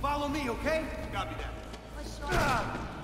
Follow me, okay? Copy that.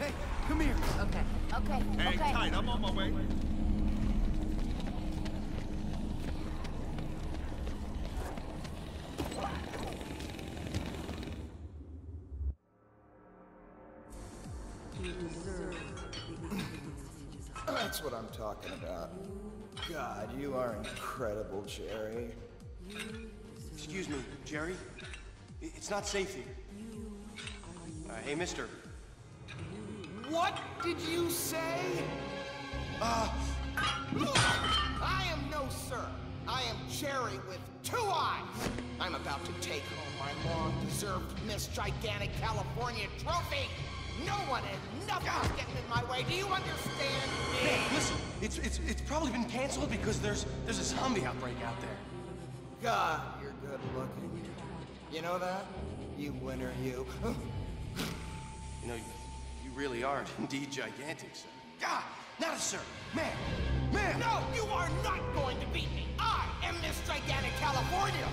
Hey, come here. Okay, okay, Hang okay. tight, I'm on my way. That's what I'm talking about. God, you are incredible, Jherii. Excuse me, Jherii. It's not safe here. Uh, hey, mister. What did you say? Uh, I am no sir. I am Jherii with two eyes. I'm about to take home my long-deserved Miss Gigantic California trophy. No one and nothing's getting in my way. Do you understand me? Hey, listen. It's it's it's probably been canceled because there's there's a zombie outbreak out there. God, you're good looking. You know that? You winner, you. You know, you really are indeed gigantic, sir. God, not a sir. Man, man. No, you are not going to beat me. I am Miss Gigantic California.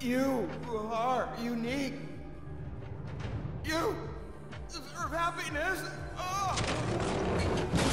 You are unique. You deserve happiness. Oh.